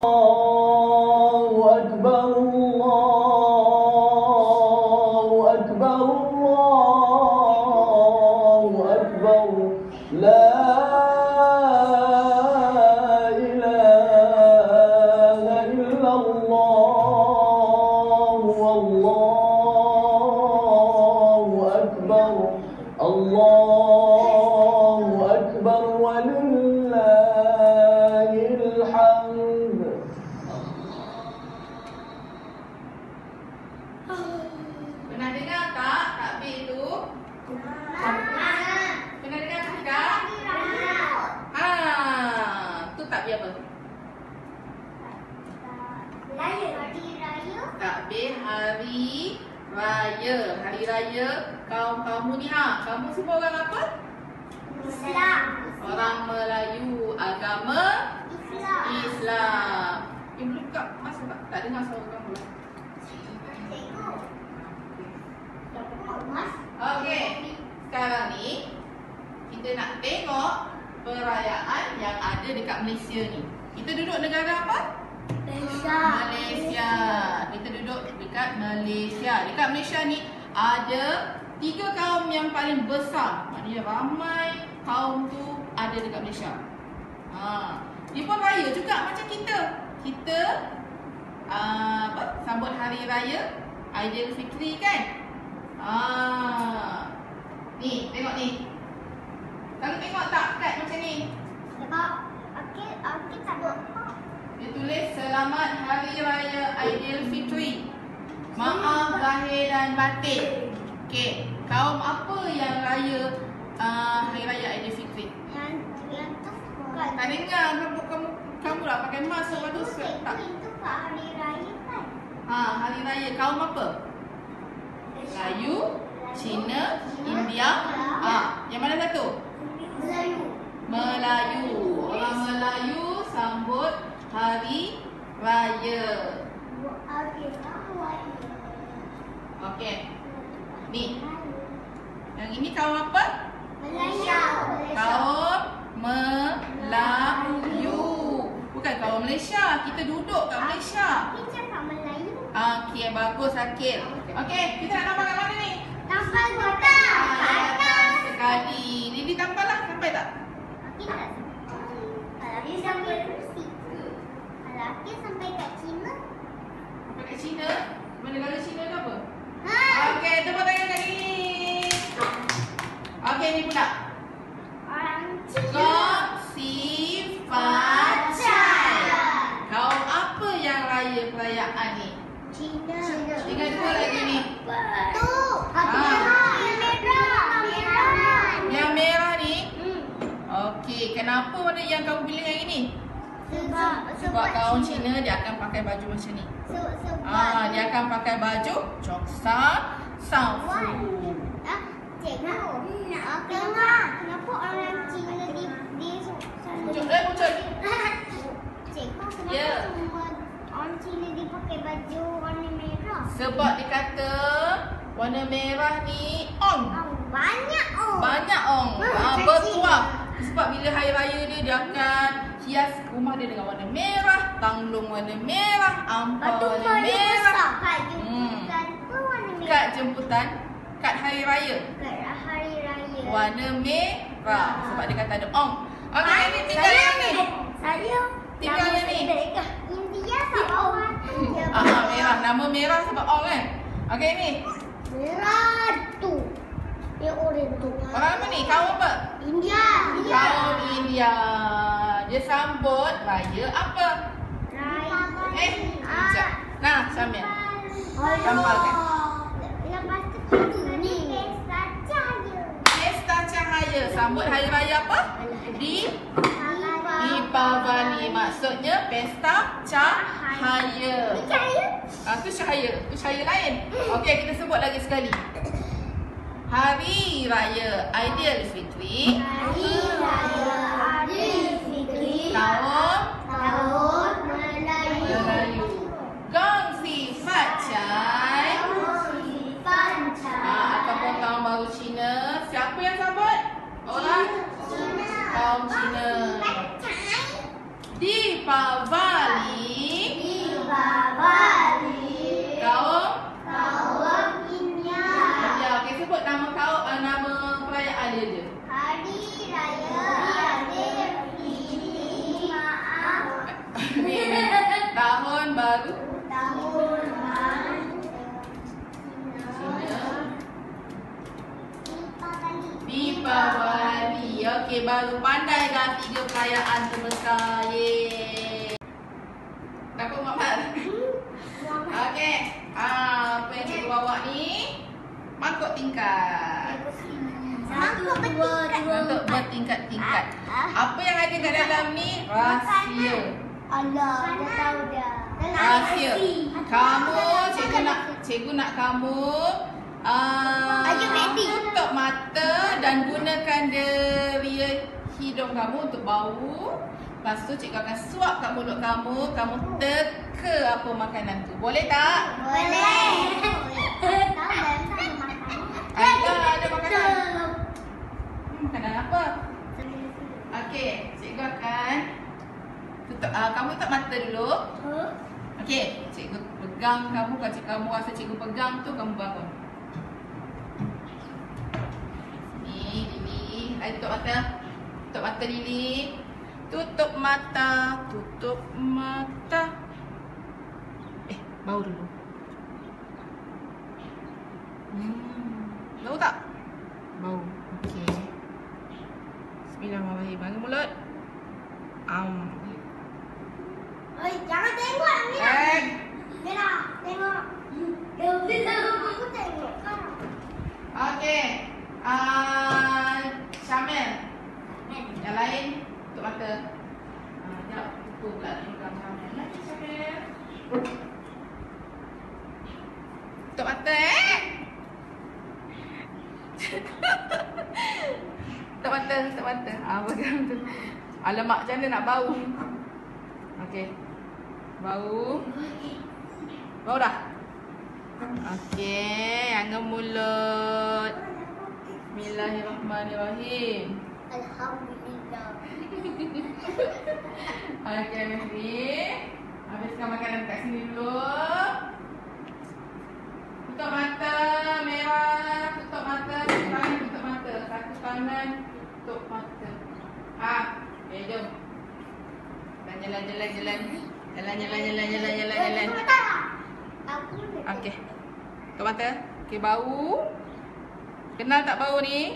Oh. Tak? Dengar suara kamu lah. Okey. Sekarang ni kita nak tengok perayaan yang ada dekat Malaysia ni. Kita duduk negara apa? Malaysia. Kita duduk dekat Malaysia. Dekat Malaysia ni ada tiga kaum yang paling besar. Maknanya ramai kaum tu ada dekat Malaysia. Ha. Dia pun raya juga macam kita. Kita uh, apa? Sambut hari raya Aidilfitri kan? Ah. Ni, tengok ni. Kamu tengok tak kad macam ni? Dia tulis selamat hari raya Aidilfitri. Maaf lahir dan batin. Okey, kaum apa yang raya uh, hari raya Aidilfitri? Tak dengar kamu kamu kamu lah pakai mask lepas tu tak. Ha, hari raya kaum apa? Melayu, Cina, India. Ah, yang mana satu? Melayu. Orang Melayu sambut hari raya. Okey. Ni. Yang ini kaum apa? Kaum Melayu. Bukan kaum Malaysia. Kita duduk kat Malaysia. Okey, bagus Akil. Okey, kita nak nampak kat mana ni? Ah, atas sekali. Lili tampal lah. Sampai tak? Sampai kat Cina. Sampai kat Cina. Mana negara Cina ke apa? Ha. Okey, tepuk tangan kat Lili. Okey, ni pula. Orang Cina. Kok Sifat Kaum apa yang raya perayaan ni? Cina. Tinggal dua lagi ni. Tu. Ah. Merah. Merah. Merah. Yang merah ni Hmm. Okey, kenapa warna yang kamu pilih yang ini? Sebab Sebab kaum Cina dia akan pakai baju macam ni Se- Sebab Ah, dia akan pakai baju Choksa Safu Ah, Cikgu. Ah, Kenapa? Kenapa orang Cina di di eh, pucuk ni Cikgu, kenapa Ya. semua Cina dipakai baju warna merah? Sebab dia kata Warna merah ni Ong Oh, banyak oh. Banyak Ong Hmm, ah. Bertuah Sebab bila hari raya dia Dia akan hias rumah dia dengan warna merah Tanglung warna merah Batu warna merah besar kat Hmm. jemputan pun warna merah. Kad jemputan Kad hari raya Kat hari raya. Warna merah Sebab dia kata ada Ong Okey, Ah, ini tinggal yang ni Saya Tinggal nama yang ni. saya India sama orang tu. Ah, merah. Nama merah sebab Ong kan Okey ni Merah tu. Yang oren tu. Orang apa ni? Kaum apa? India. Kaum India Dia sambut raya apa? Raya. Eh, sekejap Nah, Samir Aduh. Tampalkan. Lepas tu tu ni. Pesta cahaya. Pesta cahaya Sambut hari raya apa? Di Dipawali Maksudnya pesta cahaya. Cahaya. Ah, tu cahaya. Tu cahaya lain. Okey, kita sebut lagi sekali. Hari Raya Aidilfitri Hari Raya Aidilfitri Tahun? Tahun Melayu. Melayu. Gong Sifat Cai Pancai ah, Ataupun Tahun Baru Cina. Siapa yang sambut? Orang? Cina. Kaum Cina Deepavali. Deepavali. Okey, baru pandai dah tiga perayaan terbesar. Yeay. Kenapa Muhammad? Okey. Ah, apa yang cikgu bawa ni? Mangkuk tingkat. Mangkuk bertingkat. Mangkuk bertingkat-tingkat. Apa yang ada kat dalam ni? Rahsia. Allah, dah tahu dah. Rahsia. Kamu, cikgu nak cikgu nak kamu uh, Mehdi. tutup mata dan gunakan deria hidung kamu untuk bau. Lepas tu cikgu akan suap kat mulut kamu, kamu teka apa makanan tu. Boleh tak? Boleh. Ada, ada makanan. Hmm, makanan apa? Okey, cikgu akan tutup uh, kamu tutup mata dulu. Okey, cikgu pegang kamu kalau cikgu kamu rasa cikgu pegang tu kamu bangun. Ni Ai tutup mata. Tutup mata Lili. Tutup mata, tutup mata. Eh, bau dulu. Hmm, bau tak? Bau. Okey. Bismillahirrahmanirrahim. Bangun mulut. Am. Oi, jangan tengok ni. Eh, Mira, tengok. Aku tengok. Okey. Ah, Syamil. Yang lain tutup mata. Ah, jap tutup pula pegang Syamil. Lagi Syamil. Tutup mata eh. tutup mata, tutup mata. Ah, pegang tu. Alamak, macam mana nak bau? Okey. Bau. Bau dah? Okey, angin mulut. Bismillahirrahmanirrahim. Alhamdulillah. Okey, Mehdi. Habiskan makanan kat sini dulu. Tutup mata, merah. Tutup mata, satu tangan tutup mata. Satu tangan tutup mata. Ah, okay, jom. Jalan, jalan, jalan, jalan. Jalan, jalan, jalan, jalan, jalan, jalan. Aku Okey. Tutup mata. Okey, bau. Kenal tak bau ni?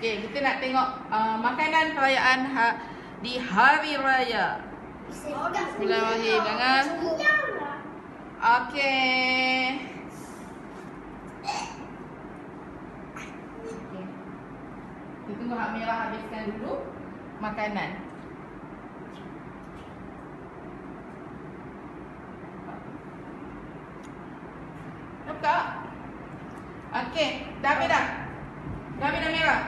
Okey, kita nak tengok uh, makanan perayaan ha, di hari raya. Bismillahirrahmanirrahim. Jangan. Okey. Okey. Kita tunggu hak merah habiskan dulu makanan. Nampak? Okey, dah habis dah. Dah habis dah merah.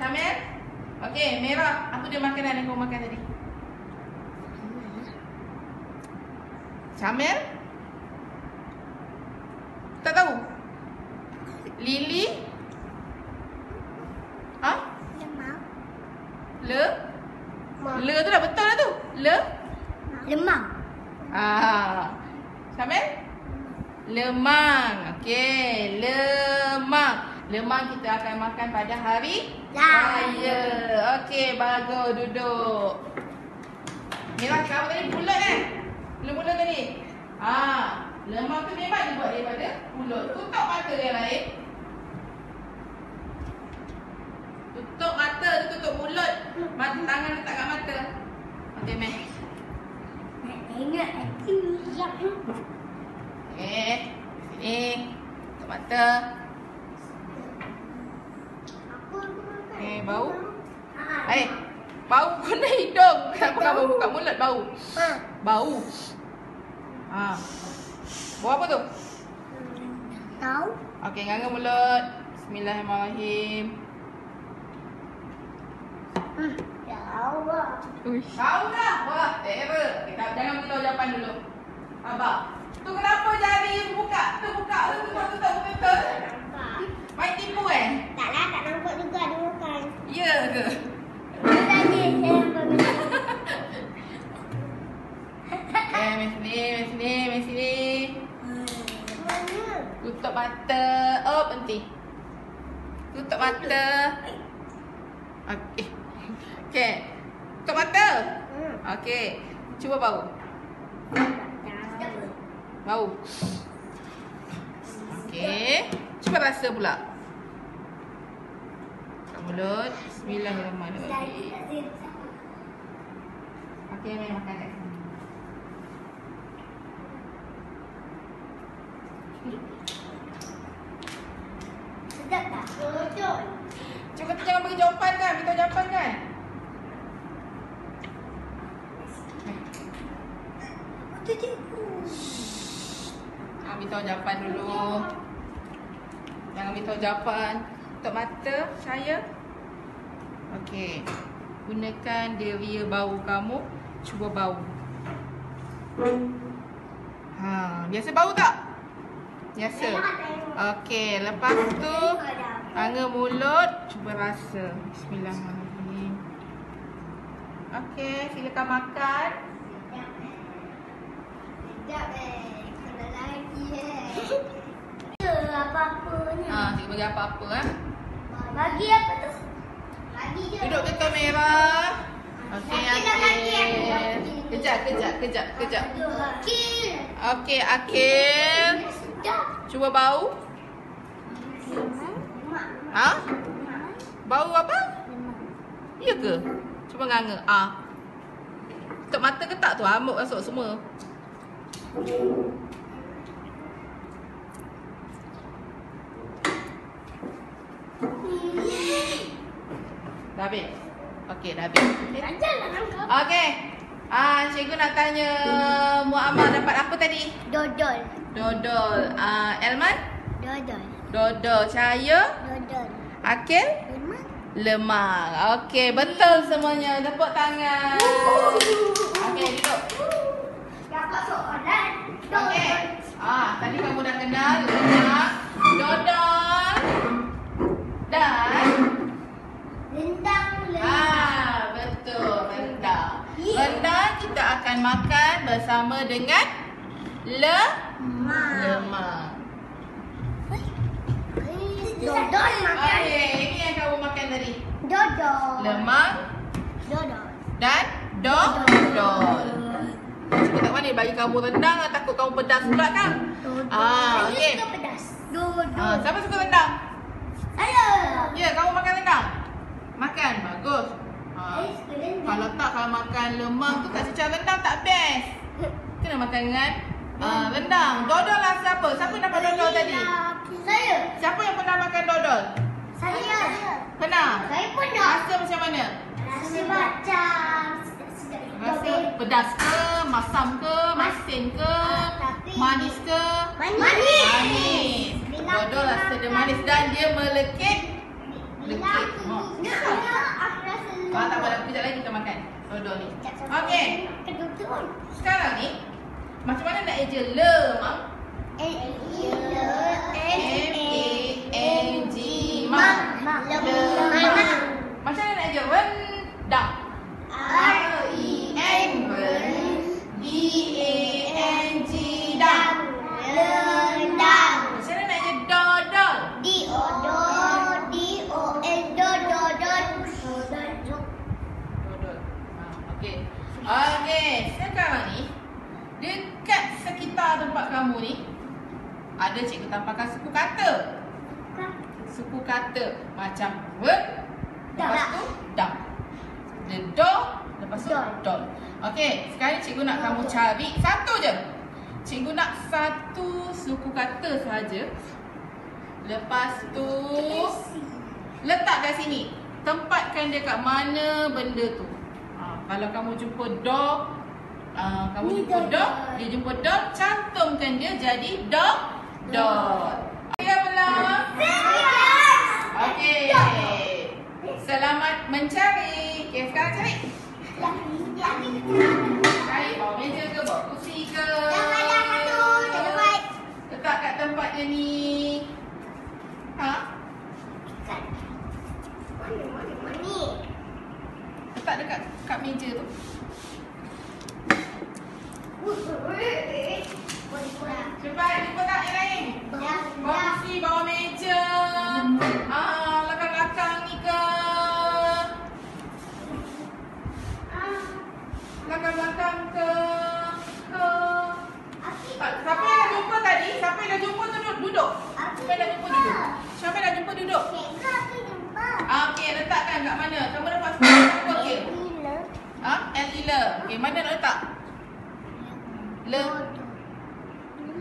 Syamil? Okey, merah. Apa dia makanan yang kau makan tadi? Syamil? Tak tahu? Lili? Ha? Lemang. Le? Le tu dah betul lah tu. Le? Lemang. Ah. Syamil? Lemang. Okey, lemang. Lemang kita akan makan pada hari raya. Okey, bagus duduk. Merah kamu tadi bulat kan? Bulat-bulat tadi. Ah, lemang tu memang dibuat daripada mulut. Tutup mata yang lain. Tutup mata, tutup mulut. Mata tangan letak kat mata. Okey, Meh. Nak tengok aku siap. Okey. Sini. Tutup mata. Makan. Eh, bau? Eh, bau guna hidung. Kenapa kau bau kat mulut bau? Ah. Bau. Ha. Bau apa tu? Tahu? Okey, nganga mulut. Bismillahirrahmanirrahim. Hmm. Tahu ah. Uish. Tahu dah. Wah, terror. Kita jangan beritahu jawapan dulu. Abang. Tu kenapa jari buka? Tu buka, tu tutup, tutup, tutup. Nampak. Main tipu eh? Taklah tak nampak juga dia makan. Ya ke? Tadi saya Eh, sini, sini, sini. Tutup mata. Oh, penting. Tutup mata. Okey. Okey. Tutup mata. Hmm. Okey. Cuba bau. Bau. Okey. Cuba rasa pula. Kat mulut. Bismillahirrahmanirrahim. Okey, main makan kat sini. Sedap tak? Betul. Cuba kata jangan bagi jawapan kan? Minta jawapan kan? Betul cikgu. Ah, beritahu jawapan dulu. Jangan beritahu jawapan. Tutup mata, saya. Okey. Gunakan deria bau kamu. Cuba bau. Ha, biasa bau tak? Biasa. Okey, lepas tu angin mulut, cuba rasa. Bismillahirrahmanirrahim. Okey, silakan makan. Sedap eh. Kalau lagi eh. Ya, apa-apa ni. Ha, cikgu bagi apa-apa eh. Bagi apa tu? Bagi je. Duduk ke kamera. Okey, Akil. Kejap, kejap, kejap, kejap. Kill. Okey, Akil. Cuba bau. Ha? Bau apa? Ya ke? Cuba nganga. Ah. Tutup mata ke tak tu? Amuk masuk semua. Dah habis? Okey, dah habis. Nangkap. Okey. Ah, cikgu nak tanya Muammar dapat apa tadi? Dodol. Dodol. Ah, Elman? Dodol. Dodol. Cahaya? Dodol. Akil? Lemah. Lemang. Okey, betul semuanya. Tepuk tangan. Okey, duduk. Dapat soalan. Okey. Ah, tadi kamu dah kenal lemak, dodol dan Rendang lemah. ah, betul, rendang. Rendang kita akan makan bersama dengan le lemang. Dodol makan. Okey, ini yang kamu makan tadi. Dodol. Lemang Dodol. dan dodol. Cuba tak mana bagi kamu rendang ah, takut kamu pedas pula kan? Dodol. Ah, Saya okey. suka pedas. Dodol. Ah, siapa suka rendang? Saya. Ya, kamu makan rendang. Makan, bagus. Ah, suka rendang. kalau tak kalau makan lemang tu kat secah rendang tak best. Kena makan dengan ah, rendang. Dodol lah siapa? Siapa dapat dodol tadi? Saya. Siapa yang pernah makan dodol? Saya. Pernah? Saya pun dah. Rasa macam mana? Rasa macam. Rasa pedas ke, masam ke, masin ke, Tapi- manis ke? Manis. Manis. Dodol rasa dia manis dan dia melekit. Oh. rasa Ah, tak apa, kejap lagi kita makan dodol ni. Okey, sekarang ni macam mana nak eja lemang? M-A-N-G Mang. Lemang. Macam mana nak eja rendang? R-E-N D-A-N-G dang. Rendang. Macam mana nak eja dodol? Dodol. Ha, okey. Okey, sekarang ni dekat sekitar tempat kamu ni ada cikgu tampakkan suku kata. Suku kata macam ren, lepas tu dang. The do, lepas tu Dol. Okey, sekarang cikgu nak kamu cari satu je. Cikgu nak satu suku kata saja. Lepas tu letak kat sini. Tempatkan dia kat mana benda tu. Kalau kamu jumpa do, uh, kamu Ni jumpa do, do, do. dia jumpa do, cantumkan dia jadi do, dot. Ya belum? Okey. Selamat mencari. Okey, sekarang cari. Cari bawah meja ke, bawah kursi ke. Letak kat tempat dia ni. Ha? letak dekat kat meja tu. Cepat, jumpa tak yang lain? Bawah bawah meja. Ah, lakang-lakang ni ke? Lakang-lakang ke? Ke? Siapa yang jumpa tadi? Siapa yang dah jumpa tu duduk? Siapa dah jumpa duduk? Siapa dah jumpa duduk? Okey, letakkan kat mana? Kamu dapat. Ha? L E L. Okey, mana nak letak? Le.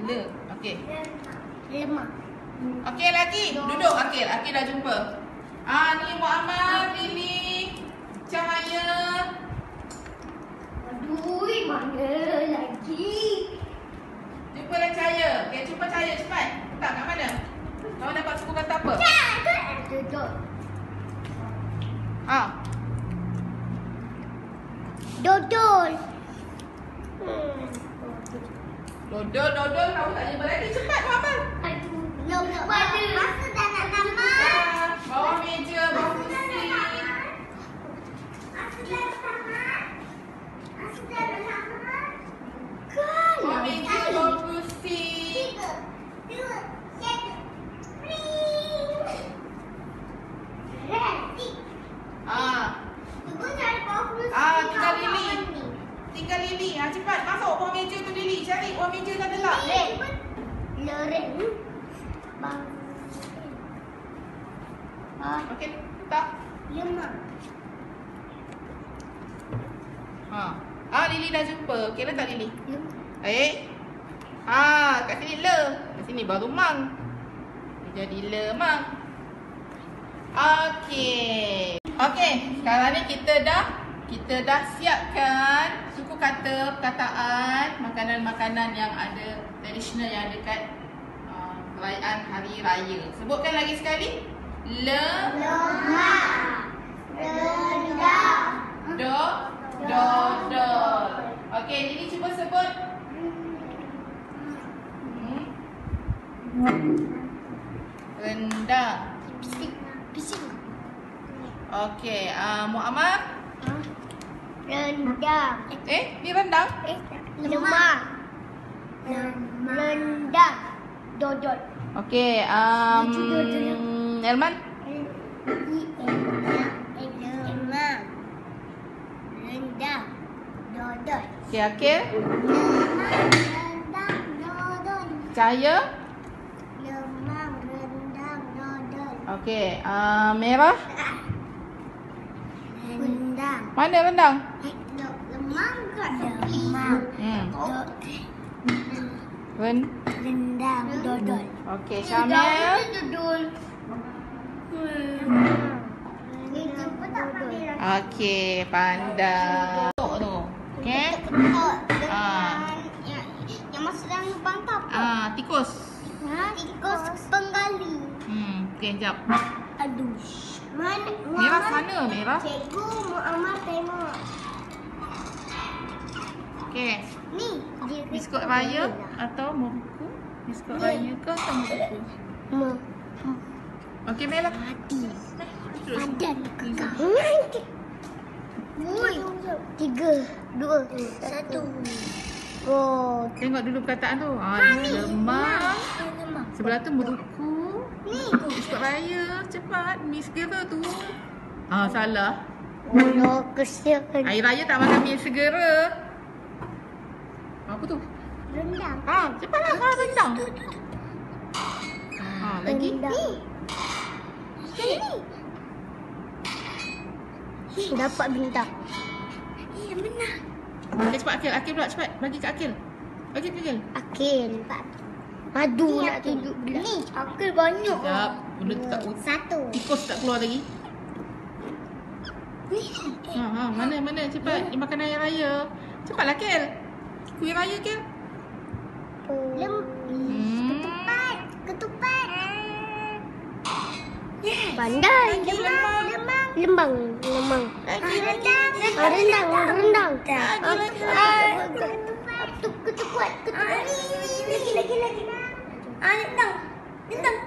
Le. Okey. Lima. Okey lagi. Duduk Akil. Akil dah jumpa. Ah ni Muhammad ini cahaya. Aduh, mana lagi? Jumpa lah cahaya. Okey, jumpa cahaya cepat. Tak kat mana? Kau dapat suku kata apa? Ya, duduk. Ah. Dodol. dodol dodol kamu tak jumpa lagi. Cepat Muhammad. Aduh, nak nama. Ah, bawah meja, bawah kursi. Masa dah nak nama. Masa dah nak nama. Bawah meja, bawah kursi. Tiga, dua, satu. Ring. Ready. Ah, Ibu cari bawah kursi. Ah, tinggal Kawan Lili. ni. tinggal Lili. Ah, cepat masuk bawah Cari bawah meja dah gelap. Lek. Loreng. Bang. Ah, Okey, tak. lima. Ha. Ah, Lili dah jumpa. Okey lah tak Lili? Lima. Eh. Ah, kat sini le. Kat sini baru mang. Dia jadi le mang. Okey. Okey, sekarang ni kita dah kita dah siapkan suku kata, perkataan, makanan-makanan yang ada tradisional yang ada kat uh, perayaan hari raya. Sebutkan lagi sekali. Le, Lemah. Rendah. do, do, do. Okey, Lili cuba sebut. Hmm. Rendang. Pisik. Pisik. Okey, uh, Muammar. Rendang. Eh, ni rendang? Eh, lemah. Rendang. Dodol. Okey, um, Elman. Rendang. Okey, Akil. Rendang. Cahaya. Lemah. Rendang. Dodol. Okey, uh, merah. Mana rendang? Ke? Lemah. Hmm. Do- Ren. Rendang. Dodol. Okey, Syamil. Dodol. Okey, pandai. Tu. Okey. Ah. Yang, yang masuk dalam lubang tu apa? Ah, tikus. Ha? Tikus penggali. Hmm, okey, jap. Aduh. Man, Merah sana, merah. Cikgu Muhammad tengok. Okey. Ni. Biskut raya atau muruku? Biskut raya ke atau muruku? Mu. Okey, Mela. Mati. Badan kekal. Woi. Tiga, dua, satu. Oh. Tengok dulu perkataan tu. Ah, ni lemah. Sebelah tu muruku. Ni. Biskut raya. Cepat. Mi segera tu. Ah, salah. Oh, kesian. Air raya tak makan mi segera. Apa tu? Rendang. Ah, cepatlah. Ah, rendang. Ah, lagi. Ni. Ni. Dapat bintang. Ya, benar. Okey, cepat Akil. Akil pula cepat. Bagi kat Akil. Bagi kat Akil. Akil. Madu nak tunjuk pula. Ni, akil banyak. Sekejap. Benda tu tak Satu. Tikus tak keluar lagi. Ni. Ha, ha, mana mana cepat. Ni makan air raya. Cepatlah Kel. Kuih raya Kel. Lem. Hmm. Ketupat. Ketupat. Pandai. Lagi Lemang. lemang. Lembang. Lemang. Lagi lagi. Ah, rendang. Rendang. Lagi lagi. Ketupat. Ketupat. Ketupat. Lagi lagi lagi. Ah, rendang. Rendang.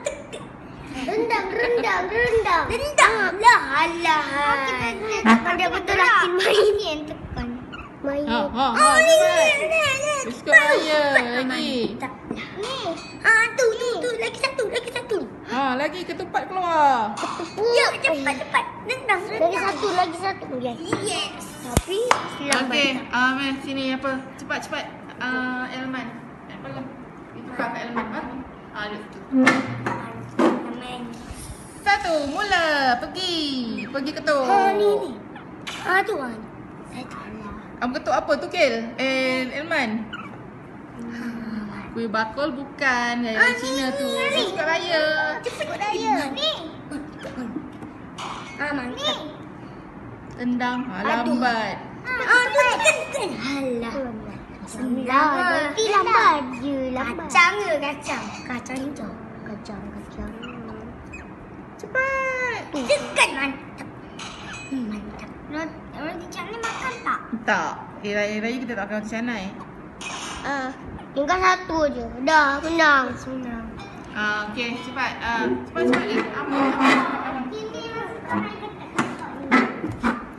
Rendang, rendang, rendang. Rendang. Lah, alah. Pandai betul lagi main ni yang tekan. Main. Ha, ha. Oh, ni, cepat. ni, ni. Biskut raya lagi. Ni. Ah, tu, tu, tu. Lagi satu, lagi satu. Ha, lagi ketupat keluar. Ya, cepat, cepat. Rendang, rendang. Lagi satu, lagi satu. Yes. Tapi, Okey, ah uh, sini apa? Cepat cepat. Ah uh, Elman. Apa lah? Itu kakak Elman ha? Ah, duduk situ. Satu, mula. Pergi. Pergi ketuk. Ha, ni, ni. Ha, tu kan. Kamu ketuk apa tu, Kel? Eh, Elman. Kuih bakul bukan. Yang ah, Cina tu. Biskut raya. Cepat raya. Ni. Ah, mantap. Tendang. Aduh. lambat. Ah, tu tekan tekan. Lambat. Berarti lambat je. Lambat. Kacang ke kacang? Kacang hijau. Kacang, kacang. Cepat. Tekan. Mantap. Hmm, mantap. Roti canai makan tak? Tak. Eh, raya-raya kita tak akan roti canai. Ah, tinggal satu je. Dah, menang. Menang. Ah, okey, cepat. Ah, cepat cepat. Eh, Apa? Apa?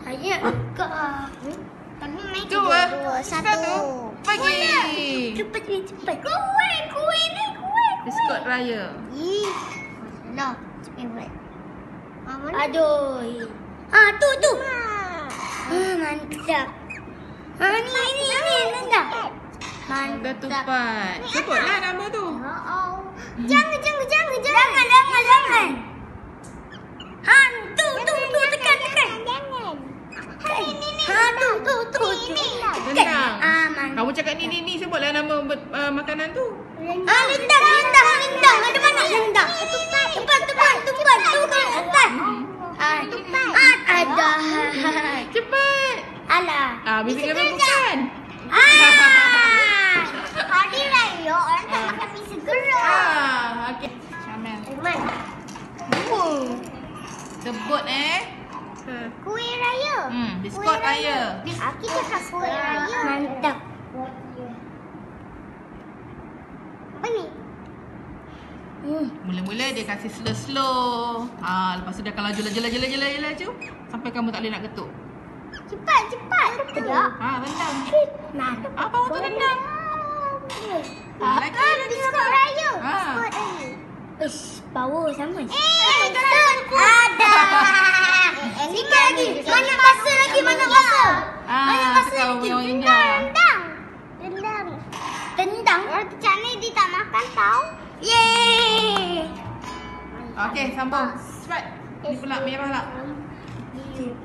Saya ke Main Dua. dua. Satu. Satu. Bagi. Cepat ni, cepat. Kuih, kuih ni, kuih. Biskut raya. Ih. Dah, cepat. Aduh. Ah, tu, tu. Ah, mantap. Ah, ni, ni, ni, mantap. Dah tupat. Sebutlah nama tu. Oh. Jangan, jangan, jangan, jangan. Jangan, jangan, jangan. Ha, tu, tu, tu, tekan, tekan. Jangan. Ha, tu, tu, tu, tu. Tendang. Ah. Kamu cakap ni ni ni sebutlah nama uh, makanan tu. Ah, lendang, lendang, lendang. Ada mana lendang? Tupat, tupat, tupat, tupat, tupat, tupat. Ah. Ah, ada. Cepat. Alah. Ah, mesti kami bukan. Ah. Hari raya orang tak makan mi segera. Ah, okey. Syamel. Man. Hmm. Sebut eh. Kuih raya. Hmm, biskut raya. Aku cakap kuih raya. Mantap. Apa ni? Hmm. Mula-mula dia kasih slow-slow. Ha, lepas tu dia akan laju laju laju laju laju laju sampai kamu tak boleh nak ketuk. Cepat, cepat. Tidak. Ha, rendang. Mantap. Apa waktu rendang? Ah, lagi, lagi, biskut raya. Ah. Biskut raya. Ish, power sama. Eh, ada. Sikit lagi. Mana masa lagi? Mana masa? Ah, Mana masa kau lagi? Tendang, tendang. Tendang. Tendang? Roti canai dia tak makan tau. Yeay. Okey, sambung. Cepat. Ni pula merah lah.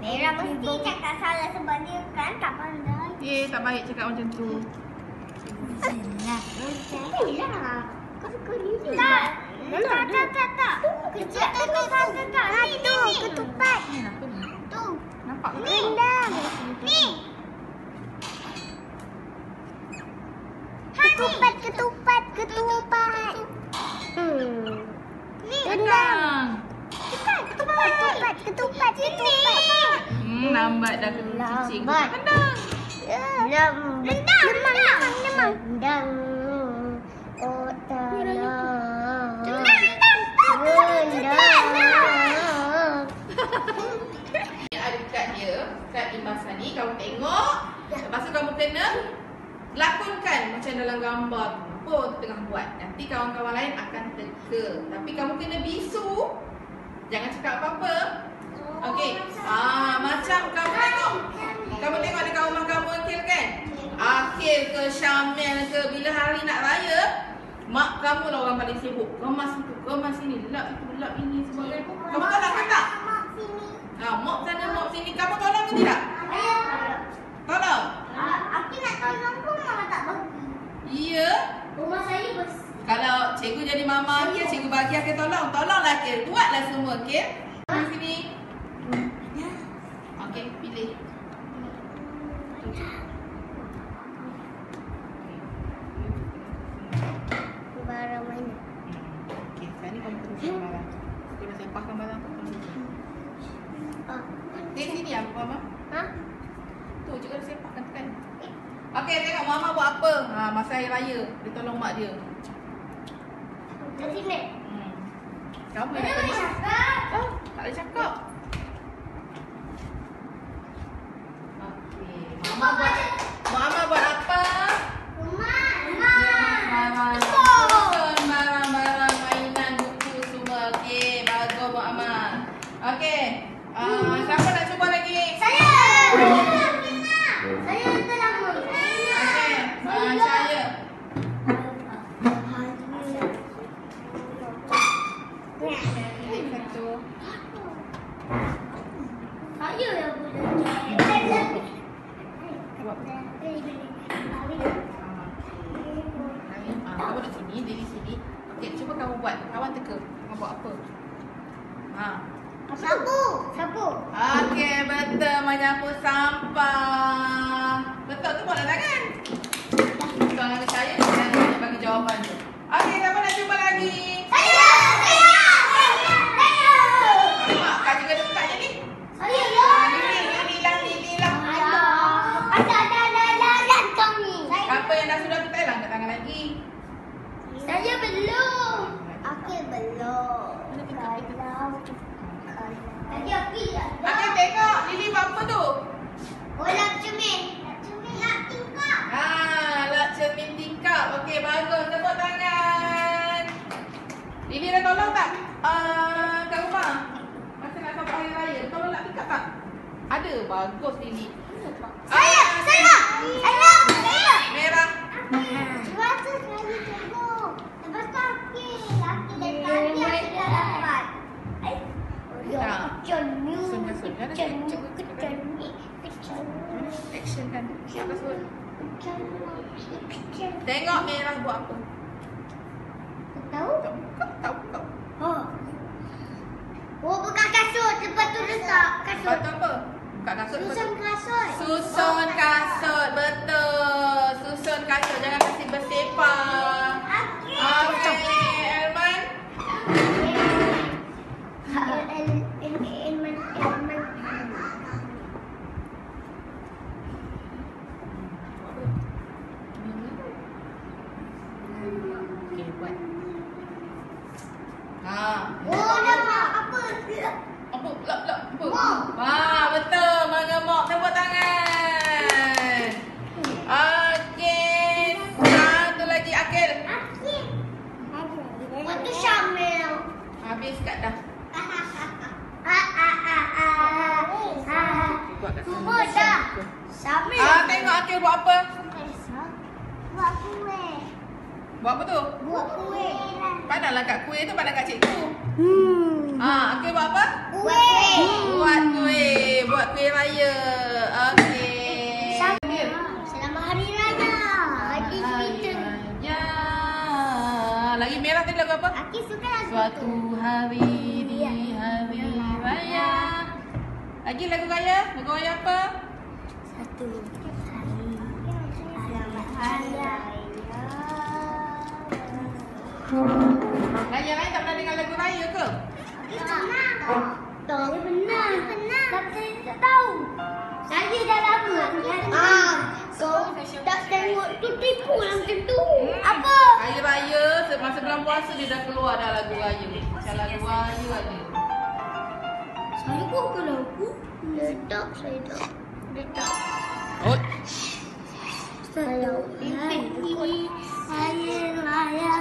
Merah mesti cakap salah sebab dia kan tak pandai. Eh, tak baik cakap macam tu. Salah. Salah. Kau suka ni je. Tak. Tak, tak, tak, tak. Kejap, ketupat, ketupat. Ni, ni, ni. Ketupat. Ni? Tu. Nampak ke? Rendang. Ni. Ketupat, ketupat, ketupat. Hmm. Ni. Rendang. Ketupat, ketupat, ketupat, ketupat. Hmm, lambat dah kena cicing. Lambat. Rendang. Lem. Rendang, lemang, lemang, lemang. Rendang. Oh, tolong. Ada kad dia, kad imbasan ni kamu tengok. Lepas tu kamu kena lakonkan macam dalam gambar tu. Apa tu tengah buat. Nanti kawan-kawan lain akan teka. Tapi kamu kena bisu. Jangan cakap apa-apa. Okey. Ah, macam kamu tengok. Kamu tengok ada kawan kamu Akil kan? Akil ke Syamil ke bila hari nak raya, mak kamu lah orang paling sibuk. Kemas itu, kemas ini, lap itu, lap ini semua. Kamu tolong ke tak? Ha, mop sana, mop sini. Kamu tolong ke tidak? Tolong. Aku nak tolong pun mama tak bagi. Iya. Rumah saya bers. Kalau cikgu jadi mama Akil, cikgu bagi Akil tolong. Tolonglah Akil. Buatlah semua. Di Oh, buka kasut. Lepas tu letak kasut. Lepas tu apa? Buka kasut. Susun kasut. Susun kasut. Betul. Susun kasut. Jangan kasi bersepah. Buat apa? Kuih. Buat kuih. Buat kuih raya. Okey. Selamat Hari Raya. Hari. Ya. Lagi merah tadi lagu apa? Aki suka lagu Suatu tu. hari di hari raya. Lagi lagu raya? Lagu raya apa? Satu. Selamat Hari Raya. Raya lain tak pernah dengar lagu raya ke? Tahu benar. Benar. Tapi saya tak tahu. Saya dah lama. Ah, kau tak tengok tu tipu lah macam tu. Apa? Hari raya, semasa bulan puasa dia dah keluar dah lagu raya. Macam lagu raya ada. Saya pun ke lagu. Letak saya tak. Oh, Saya ini saya raya.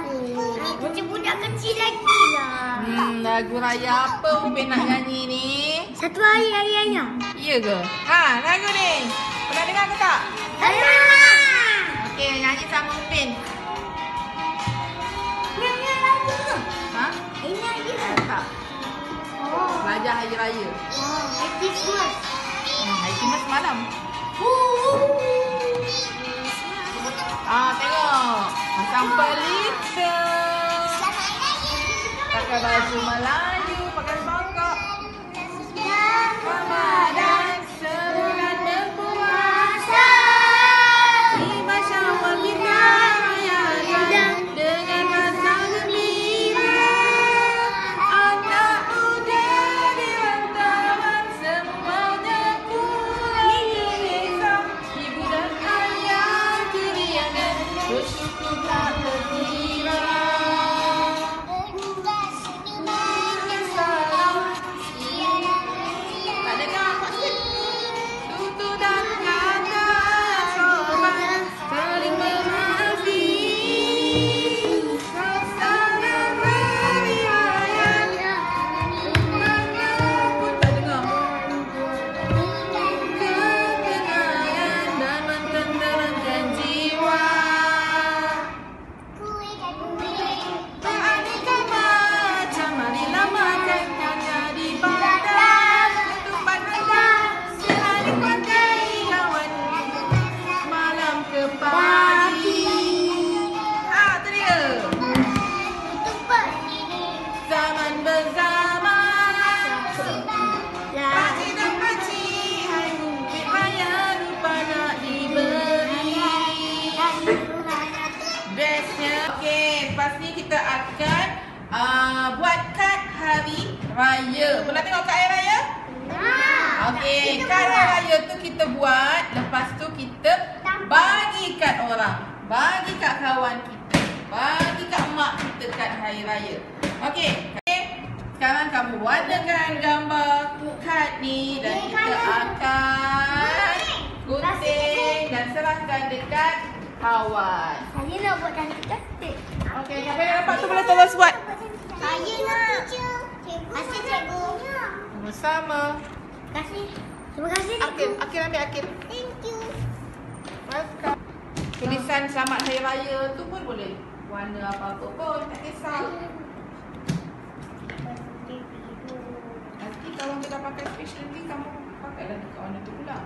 Macam budak kecil lagi lah. hmm, lagu raya apa Upin nak nyanyi ni? Satu hari rayanya. Ya ke? Ha, lagu ni. Pernah dengar ke tak? Pernah. Okey, nyanyi sama Upin. Nyanyi lagu tu. Ha? Ini lagi Eh, tak. Oh. Belajar hari raya. Oh, Christmas. Hmm, hari Christmas malam. Ooh. Ah, tengok. Pasang pelita. Pakai baju Melayu, pakai bangkok. Ramadan raya. Pernah tengok kad hari raya? Okey, kad hari raya tu kita buat. Lepas tu kita bagi kat orang. Bagi kat kawan kita. Bagi kat mak kita kad hari raya. Okey. Okay. Sekarang kamu warnakan gambar kad ni dan kita akan gunting dan serahkan dekat kawan. Saya nak buat cantik-cantik. Okey, siapa yang dapat tu boleh tolong buat. Saya nak. Kasih cikgu. Sama. Kasih. Terima kasih Akil, cikgu. Akil ambil Akil. Thank you. Welcome. Tulisan selamat hari raya tu pun boleh warna apa-apa pun, tak kisah. Nanti kalau kita pakai special ni kamu pakailah dekat warna tu pula.